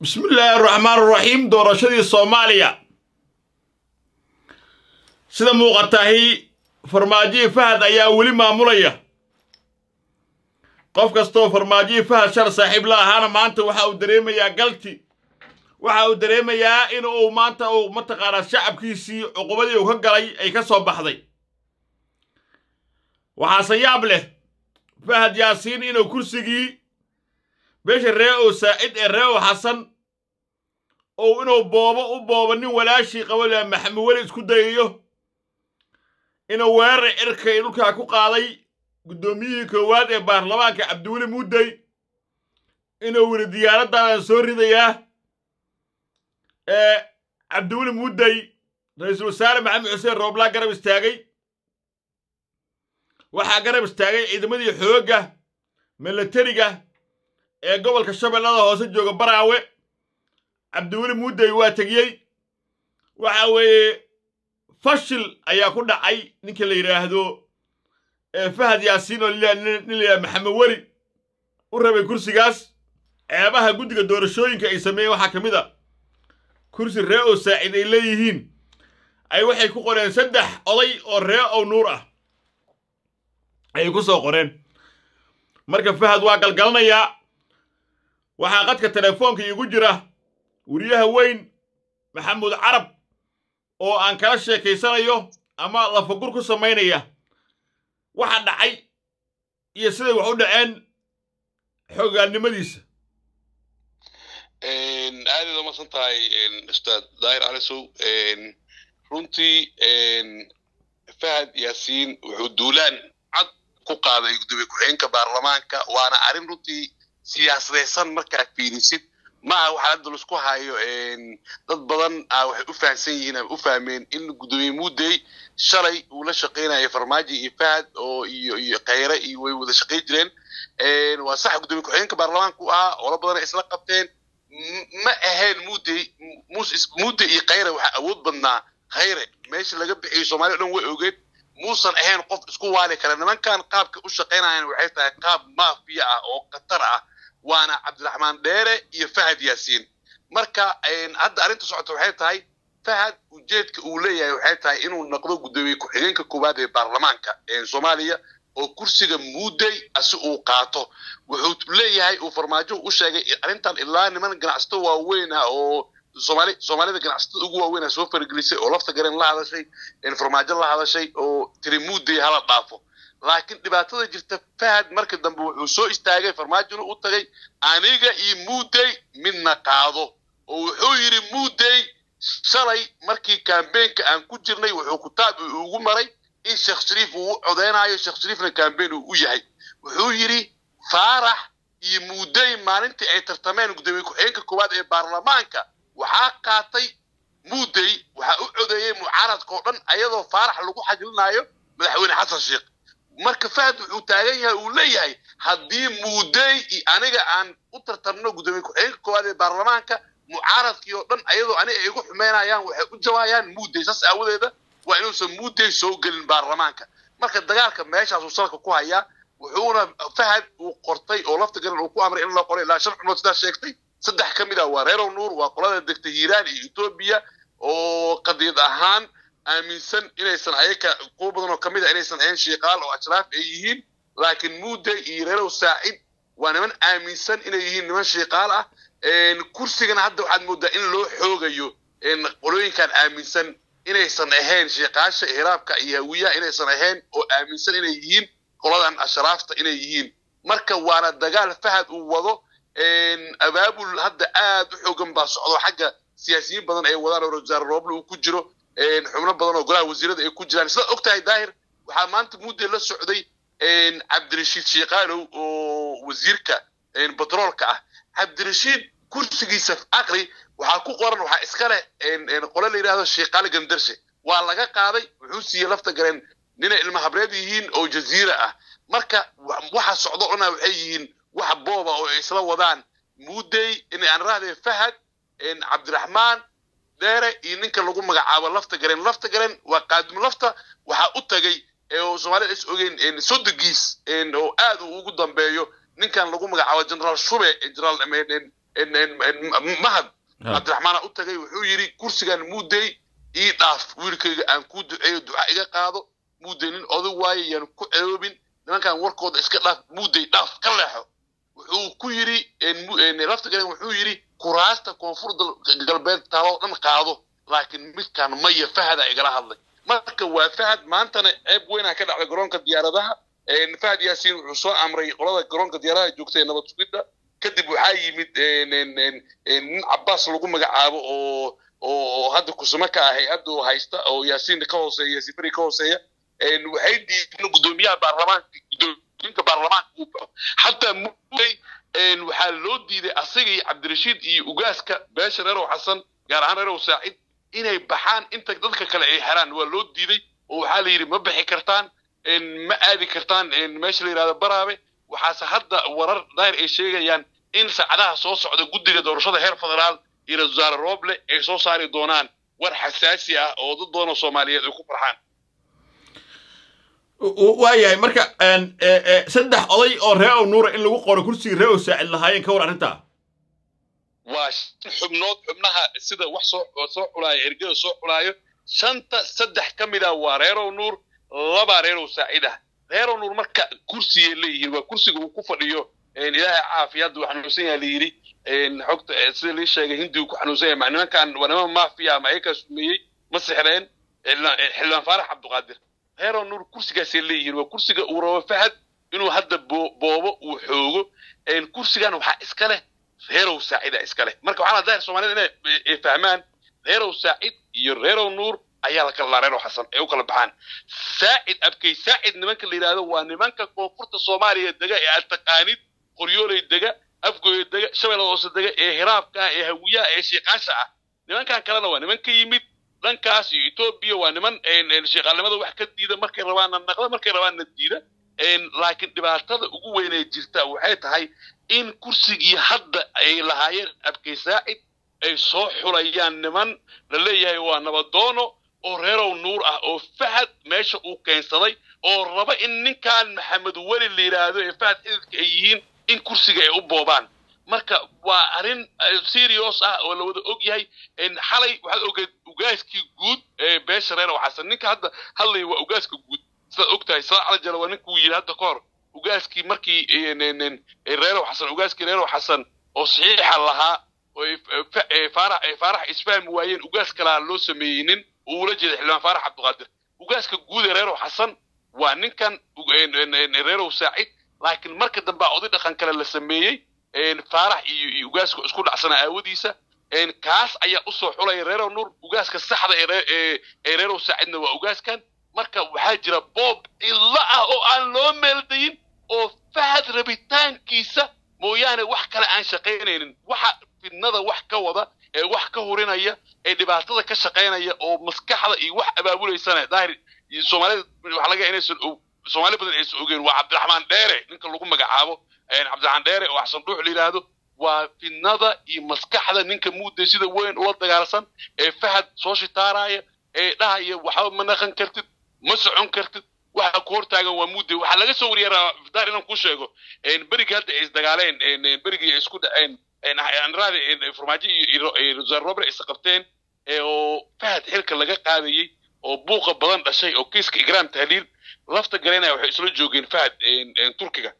bismillaahi araxmaan araxiim doorashadii soomaaliya. Sida muuqatahi farmaajihii fahad ayaa weli maamulaya. Qof kastoo farmaajihii fahad shar saaxiib la ahaana maanta waxa uu dareemayaa galti. Waxa uu dareemayaa in uu maanta uu mataqaanaa shacabkiisii cuqubadii uu ka galay ay ka soo baxday. Waxaase yaab leh fahad yaasiin inuu kursigii beesha ree ow saacid ee ree ow xasan ou inuu boobo u boobo nin walaashii qabala maxamed weli isku dayayo. Inuu weerar cirkay dhulkaa ku qaaday guddoomiyihii koowaad ee baarlamaanka cabdiweli muudey inuu yidhi diyaaraddaadaan soo ridayaa ee cabdiweli muudey ra'iisul wasaare maxamed xuseen rooblaa garab istaagay. Waxaa garab istaagay ciidamadii xoogga milatariga ee gobolka shabeellada hoose jooga baraawe cabdiweli muudey waa tegiyey. Waxa weeye fashil ayaa ku dhacay ninka la yidhaahdo fahad yaasiin oo nin layidhahdo maxamed weli. U rabay kursigaas. Ceebaha guddiga doorashooyinka ay sameeyeen waxaa ka mid a kursi ree oo saacid ay leeyihiin. Ay waxay ku qoreen saddex oday oo ree ow nuur ah. Ayay ku soo qoreen. Marka fahad waa galgalanayaa waxaa qadka telefoonka iigu jira weriyaha weyn maxamuud carab oo aan kala sheekaysanayo ama lafagur ku samaynaya. Waxa dhacay iyo siday wax u dhaceen xogaannimadiisa aadaad umadsan tahay ustaad daahir calisow runtii fahad yaasiin wuxuu duulaan cad ku qaaday gudoomiye ku-xigeenka baarlamaanka waana arrin runtii siyaasadaysan markaa fiirisid. Maaha waxaa hadda la isku hayo dad badan waxay u fahamsan yihiin ama u fahmeen in gudoomiye muudey shalay uu la shaqaynayay farmaajo iyo fahad oo iyo iyo khayre iyo way wada shaqayn jireen. Waa sax gudoomiye ku-xigeenka baarlamaanka u ahaa oola badana isla qabteen. Ma ahayn muudey muudey iyo khayre waxaa awood badnaa khayre meesha laga bixiyo soomaliya o dhan way ogeed muusan ahayn qof isku waali kara. Nimankan qaabka u shaqaynayan waxay tahay qaab maafiya ah oo khatar ah waana cabdiraxmaan dheere iyo fahad yaasiin. Marka hadda arrinta socota waxay tahay fahad ujeedka uu leeyahay waxay tahay inuu noqdo guddoomiye ku-xigeenka koowaad ee baarlamaanka soomaaliya oo kursiga muudey asi uu qaato. Wuxuu leeyahay uu farmaajo u sheegay arrintan ilaa niman ganacsato waaweyn ah oo somaali soomaalida ganacsatada ugu waaweynaa soo faragelisay oo lafta garen la hadashay farmaajo la hadashay oo tiri muudey hala dhaafo. Laakiin dhibaatada jirta fahad marka dambe wuxuu soo istaagay farmaajona u tagay aniga iyo muudey midna qaado. Oo wuxuu yidhi muudey shalay markii kambeenka aan ku jirnay wuxuu kutaab ugu maray in sheekh shariif uu u codeynayo sheekh shariifna kambeen uu u yahay. Wuxuu yidhi faarax iyo muudey maalintii ay tartameen gudoomiye ku-xigeenka koowaad ee baarlamaanka waxaa qaatay muudey waxaa u codeeyey mucaaradka dhan ayadoo faarax lagu xajilinayo madaxweyne xasan sheekh marka fahad wuxuu taagan yahay uu leeyahay haddii muudey iyo aniga aan u tartarno gudoomiye ku-xigeenka koowaad ee baarlamaanka mucaaradkii oo dhan ayadoo aniga ay igu xumeynayaan waxay u jawaayaan muudey saas aawadeeda waa inuusan muudey soo gelin baarlamaanka. Marka dagaalka meeshaasuu salka ku hayaa wuxuuna fahad uu qortay oo lafta garan uu ku amray in loo qoray ilaa shan xumood sidaa sheegtay saddex ka mid ah waa reerow nuur waa qolada degta hiiraan iyo etoobiya oo qadiid ahaan aaminsan inaysan ayaka kuwa badan oo ka mid a inaysan ahayn shiiqaal oo ashraaf ay yihiin laakiin muudey iyo reerow saacid waa niman aaminsan inay yihiin niman shiiqaal ah. Kursigana hadda waxaad moodaa in loo xoogayo qolooyinkan aaminsan inaysan ahayn shiiqaasha hiraabka iyo hawiyaha inaysan ahayn oo aaminsan inay yihiin qoladan ashraafta inay yihiin. Marka waana dagaal fahad uu wado abaabul hadda aad u xoogan baa socdo. Xagga siyaasiyiin badan ay wadaan oo wasaare rooble uu ku jiro. Xubno badan oo golaha wasiirada ay ku jiraan. Sidaad og tahay daahir waxaa maanta muudey la socday cabdirashiid shiiqaalow oo wasiirka batroolka ah. Cabdirashiid kursigiisa aqri waxaa ku qoran waxaa iska leh qole la yidhahdo shiiqaal gandarshe waa laga qaaday wuxuu siiyey lafta gareen. Ninay ilma habreed yihiin oo jaziira ah. Marka waxa socdo dhana waxay yihiin wax booba oo ay isla wadaan muudey in aan rahdee fahad cabdiraxmaan dheere iyo ninka lagu magacaabo lafta garen. Lafta garen waa qaadim lafta waxaa u tagay oo soomaalida is ogeyn sodogiis oo aad uu ugu dambeeyo ninkan lagu magacaabo generaal shube generaal mahad. Cabdiraxmaana u tagay wuxuu yidhi kursigan muudey ii dhaaf wiilkayga aan kuu duceeyo duca iga qaado muudey nin odag waaye yaan ku ceroobin nimankan warkooda iska dhaaf muudey dhaaf ka leexo wuxuu ku yidhi laftigan wuxuu yidhi kuraasta koonfur galbeed taaloo dhan qaado laakiin midkaan maya fahada igala hadlay. Marka waa fahad maantana ceeb weynaa ka dhacday garoonka diyaaradaha. Fahad yaasiin wuxuu soo amray qolada garoonka diyaaradaha ee nabad sugidda kadib waxaa yimid nin cabaas lagu magacaabo oo oo hadda kusuma ka ah hay'adda oo haysta oo yaasiin ka hooseeya beri ka hooseeya. Waxay diideen guddoomiyaha baarlamaanka guddoominka baarlamaanka xataa mudey waxaa loo diiday asaga iyo cabdirashiid iyo ugaaska beesha reerow xasan gaar ahaan reerow saacid inay baxaan inta dadka kale ay xeraan waa loo diiday oo waxaa la yidhi ma bixi kartaan ma aadi kartaan meesha la yidhahdo baraabe. Waxaase hadda warar daahir ay sheegayaan in saacadaha soo socda guddiga doorashada heer federaal iyo ra'isul wasaare rooble ay soo saari doonaan war xasaasi ah oo dad badan oo soomaaliyeed ay ku farxaan waayahay marka saddex oday oo ree nuura in lagu qoro kursigii ree ow saacid lahaayeen ka war arrintaa? Waa xubnood. Xubnaha sida wax soo xulaayo ergada soo xulaayo shanta saddex ka mid ah waa reerow nuur laba reerow saacid ah. Reerow nuur marka kursiyay leeyihiin waa kursiga uu ku fadhiyo ilaahay caafiyadda uu xanuunsan yahay layidhi xogta sida lii sheegay hindigu ku xanuunsan yahay nimankan waa niman maafiya ama ayakaa sumeeyey ma sixreen xildhibaan faarax cabduqaadir reerow nuur kursigaasay leeyihiin waa kursiga uu rabo fahad inuu hadda boobo uu xoogo kursigan waxaa iska leh reerow saacida iska leh. Marka waxaa la daahir soomaalida inay fahmaan reerow saacid iyo reerow nuur ayaa la kala laa reerow xasan ay u kala baxaan. Saacid abkay saacid nimanka la yidhahdo waa nimanka koonfurta soomaaliya dega ee aad taqaanid qoryooley dega afgooya dega shabeellada hoose dega ee hiraabka ah ee hawiyaha ee shiiqaasha ah. Nimankan kalena waa niman ka yimid dhankaas iyo etoobiya waa niman sheeqaalnimada wax ka diida markay rabaanna naqda markay rabaanna diida. Laakiin dhibaatada ugu weynee jirta waxay tahay in kursigii hadda ay lahaayeen abkay saacid ay soo xulayaan niman la leeyahay waa nabadoono oo reerow nuur ah oo fahad meesha uu keensaday oo raba in ninkan maxamed weli la yidhaahdo ee fahad xididka ay yihiin in kursiga ay u boobaan marka waa arrin serious ah oo la wada og yahay. Xalay waxaad ogeed ugaaskii guud ee beesha reerow xasan ninka hadda hadlaya waa ugaaska guud. Sidaad og tahay sada cala jala waa ninka uu yidhi hadda ka hor. Ugaaskii markii reerow xasan ugaaskii reerow xasan oo saxiixa lahaa faarax faarax isfahmi waayeen ugaas kalaa loo sameeyeynin uu ula jeeda xildhibaan faarax cabdiqaadir ugaaska guud ee reerow xasan waa ninkan reerow saacid laakiin marka dambe oday dhaqan kale la sameeyey faarax iyo ugaaska isku dhacsana aawadiisa kaas ayaa u soo xulaya reerow nuur. Ugaaska saxda ee reerow saacidna waa ugaaskan. Marka waxaa jira boob cidlo ah oo aan loo meeldayin oo fahad rabitaankiisa mooyaane wax kale aan shaqaynaynin. Waxa fidnada wax ka wada ee wax ka hurinaya ee dhibaatada ka shaqaynaya oo maskaxda iyo wax abaabulaysana daahir soomaalida waxa laga inaysan soomaali badan aysan ogeen waa cabdiraxmaan dheere ninka lagu magacaabo cabdiraxmaan dheere oo axsan dhuux la yidhaahdo waa fidnada iyo maskaxda ninka muudday sida weyn ula dagaalsan ee fahad soo shitaaraya ee dhahaya waxba ma naqan kartid ma socon kartid waxa ku hortaagan waa muudday waxaa laga soo wariyay daar inaan ku sheego berigii hadda ay isdagaaleen berigii ay isku dhaceen anraadi farmaajo iyo wasaar robre is qabteen oo fahad xilka laga qaadayey oo buuqa badan dhashay oo kiiska igraam tahliil lafta galenaya waxay isla joogeen fahad turkiga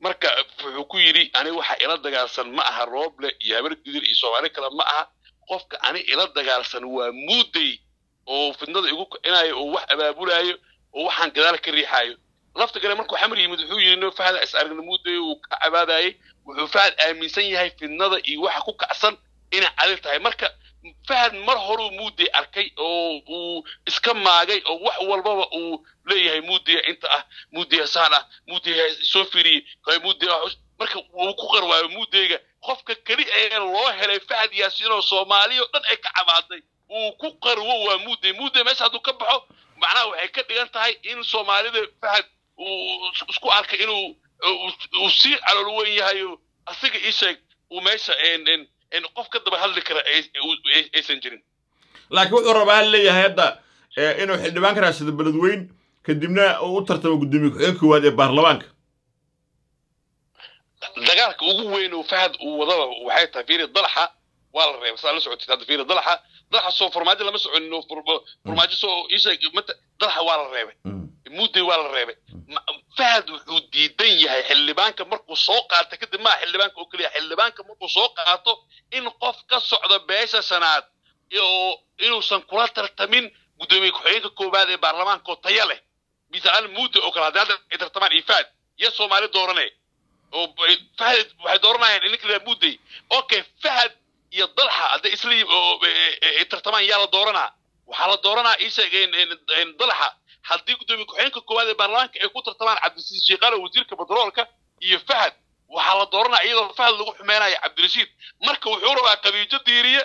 marka wuxuu ku yidhi ani waxa ila dagaalsan ma aha rooble iyo habar gidir iyo soomaali kale ma aha. Qofka ani ila dagaalsan waa muudey oo fidnada igu kicinayo oo wax abaabulayo oo waxaan gadaal ka riixayo. Lafta gale markuu xamar yimid wuxuu yidhi no fahada is aragna muudey uu ka cabaadayay wuxuu fahad aaminsan yahay fidnada iyo waxa ku kacsan inay cadil tahay. Marka fahad mar horuu muudey arkay oo uu iska maagay oo wax walbaba uu leeyahay muudeya inta ah muudeya saan ah muudeya soo firiyey muudeya marka wuu ku qarwaayo muudeyga qofka keli ee loo helay fahad yaasiinoo soomaaliya o dhan ay ka cabaaday uu ku qarwo waa muudey muudey meesha hadduu ka baxo macnaha waxay ka dhigan tahay in soomaalida fahad uu isku arkay inuu uu sii calool weyn yahay asiga ii sheeg uu meesha qof ka daba hadli kara aysan jirin laakiin wuxuu rabaa hal leeyahay hadda inuu xildhibaan ka raadsado beledweyn kadibna uu u tartamo guddoomiye ku-xigeen koowaad ee baarlamaanka dagaalka ugu weyn oo fahad uu wadaba waxay tahay fiiri dalaxa waa la reebay saa la socotid hadda fiiri dalaxa dalaxa soo farmaajo lama soconin farmaajo soo isha mata dalaxa waa la reebay. Mudday waa la reebay. Ma- fahad wuxuu diidan yahay xildhibaanka markuu soo qaato kadib maa xildhibaanka oo keliya xildhibaanka markuu soo qaato in qof ka socda beesha shanaad oo inuusan kula tartamin guddoomiye ku-xigeenka koowaad ee baarlamaanka oo taya leh. Misaal muddo oo kale haddii hadda ay tartamaan iyo fahad iyo soomaali doorane oo fahad waxay dooranayaan ininka mudday okay fahad iyo dalxa hadday isla yim- oo tartamaan yaa la dooranaa waxaa la dooranaa isheeg dalxa. Haddii guddoomiye ku-xigeenka koowaad ee baarlamaanka ay ku tartamaan cabdisiis sheekhaale wasiirka batroolka iyo fahad waxaa la dooranaa iyadoo fahad lagu xumeynayo cabdirashiid. Marka wuxuu rabaa qabiijo diiriye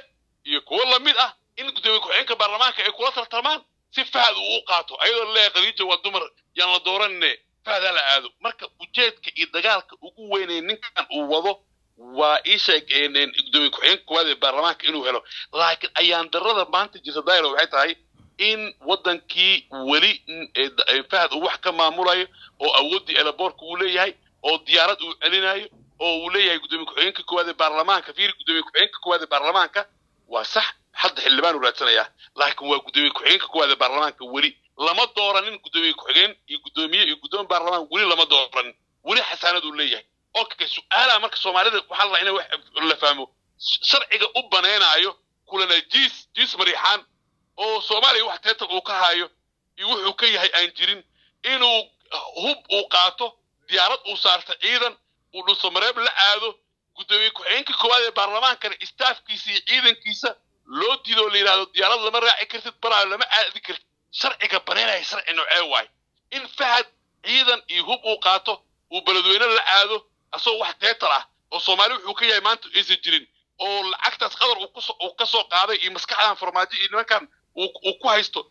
iyo kuwo la mid ah in guddoomiye ku-xigeenka baarlamaanka ay kula tartamaan si fahad uu u qaato. Ayadoo leeyahay qabiijo waa dumar yaan la dooranine. Fahad ha la aado. Marka ujeedka iyo dagaalka ugu weynee ninkan uu wado waa ii sheeg guddoomiye ku-xigeenka koowaad ee baarlamaanka inuu helo. Laakiin ayaan darada maanta jirta daaylo waxay tahay in wadankii weli fahad uu wax ka maamulayo oo awooddii elaboorka uu leeyahay oo diyaarad uu celinayo oo uu leeyahay guddoomiye ku-xigeenka koowaad ee baarlamaanka fiiri guddoomiye ku-xigeenka koowaad ee baarlamaanka waa sax. Hadda xildhibaan uu raadsanayaa. Laakiin waa guddoomiye ku-xigeenka koowaad ee baarlamaanka weli. Lama dooranin guddoomiye ku-xigeen iyo guddoomiye iyo guddoomiye baarlamaan weli lama dooranin. Weli xasaanad uu leeyahay su'aalaha marka soomaalida waxaa la rabaa in la fahmo. Sharciga u banaynayo kulana jiis jiis mariixaan oo soomaaliya wax teetan uu ka hayo iyo wuxuu ka yahay aan jirin inuu hub uu qaato diyaarad uu saarto ciidan uu dhulsamareeb la aado guddoomiye ku-xigeenka koowaad ee baarlamaankana istaafkiisa iyo ciidankiisa loo diido oo la yidhaahdo diyaarad lama raaci kartid baraayo lama aadi kartid. Sharciga banaynaya sharci noocee waay? In fahad ciidan iyo hub uu qaato uu beledweyne la aado asagoo wax teetal ah oo soomaali wuxuu ka yahay maanta aysan jirin oo lacagtaas qadar uu ka soo qaaday iyo maskaxdan farmaajo iyo nimankan uu ku haysto.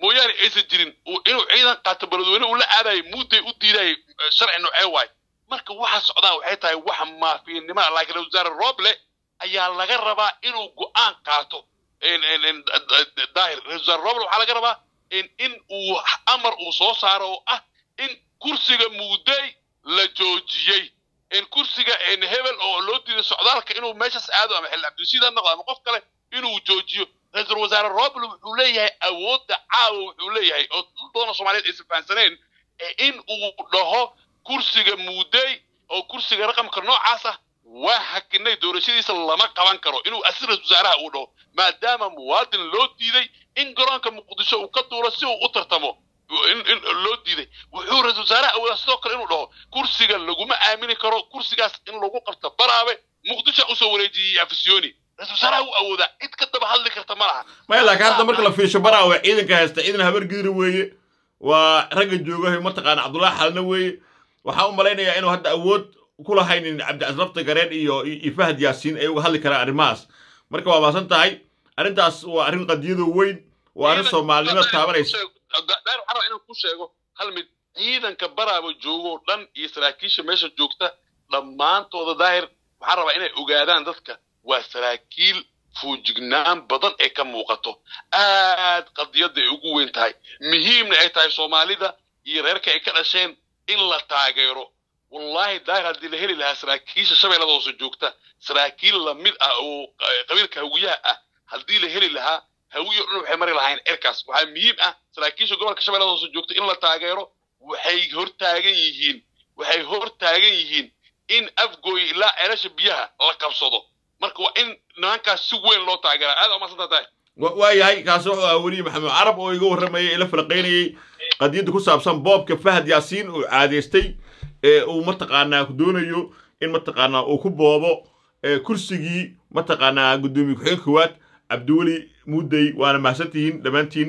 Mooyaane aysan jirin uu- inuu ciidan qaato beledweyne uu la aadayo mudday u diidayay eh, sharci noocee waay marka waxa socdaa waxay tahay wax maafiinimo ah laakiin wasaare roble ayaa laga rabaa inuu go'aan qaato. Daahir wasaare roble waxaa laga rabaa in uu amar uu soo saaro oo ah in kursiga muudey la joojiyey kursiga en hebel oo loo diiday socdaalka inuu meeshaas aado ama xildhibaan cabdirashiid ha noqdo ama qof kale inuu joojiyo. Ra'iisul wasaare roble wuxuu leeyahay awoodda caawa wuxuu leeyahay oo dad badan oo soomaaliyeed aysan fahansaneen ee in uu dhaho kursiga muudey oo kursiga raqamka noocaas ah waa hakinay doorashadiisa lama qaban karo inuu asi ra'isul wasaaraha uu dhaho maadaama muwaadin loo diiday in garoonka muqdisho uu ka duulo si uu u tartamo. in, in loo diiday. Wuxuu ra'isul wasaaraha awoodaa sidoo kale inuu dhaho kursiga laguma aamini karo kursigaas in lagu qabto baraabe muqdisho u soo wareejiyey afisyooni ra'isul wasaaraha u awoodaa cid ka daba hadli karta ma laha. Maya laakiin hadda marka la fiirsho baraawe ciidanka haysta ciidan habar gidri weeye. Waa ragga jooga mataqaana cabdullaahi xalna weeye. Waxaan u malaynayaa inuu hadda awood ku lahaynin gareen iyo iyo fahad yaasiin ay uga hadli karaan arrimahaas. Marka waa maasan tahay arrintaas waa arrin qadiyado weyn waa arrin soomaalinimo taabanaysa daahir waxaan rabaa inaan ku sheego hal mid ciidanka baraaba joogoo dhan iyo saraakiisha meesha joogta dhammaantooda daahir waxaan rabaa inay ogaadaan dadka waa saraakiil fuujignaan badan ee ka muuqato. Aad qadiyadda ay ugu weyn tahay. Muhiimna ay tahay soomaalida iyo reerka ay ka dhasheen in la taageero. Wallaahi daahir haddii la heli lahaa saraakiisha shabeellada joogta saraakiil la mid ah oo eh, qabiilka hawiyaha ah haddii la heli lahaa hawiyo dhan waxay mari lahayn cirkaas waxaa muhiim ah saraakiisha gobolka shabeellada hoose joogta in la taageero. Waxay hor taagan yihiin waxay hor taagan yihiin in afgooy ilaa ceelasha biyaha la qabsado. Marka waa in nimankaas si weyn loo taageera aad umaadsantaa tahay. Wa- waayahay wuxuu ahaa weliye maxamed carab oo iga warramayay ila falaqaynayay qadiyadda ku saabsan boobka fahad yaasiin uu caadaystay ee uu mataqaanaa doonayo in mataqaanaa uu ku boobo kursigii mataqaanaa guddoomiye ku-xigeenka koowaad cabdiweli muudey waana mahadsantihiin dhammaantiin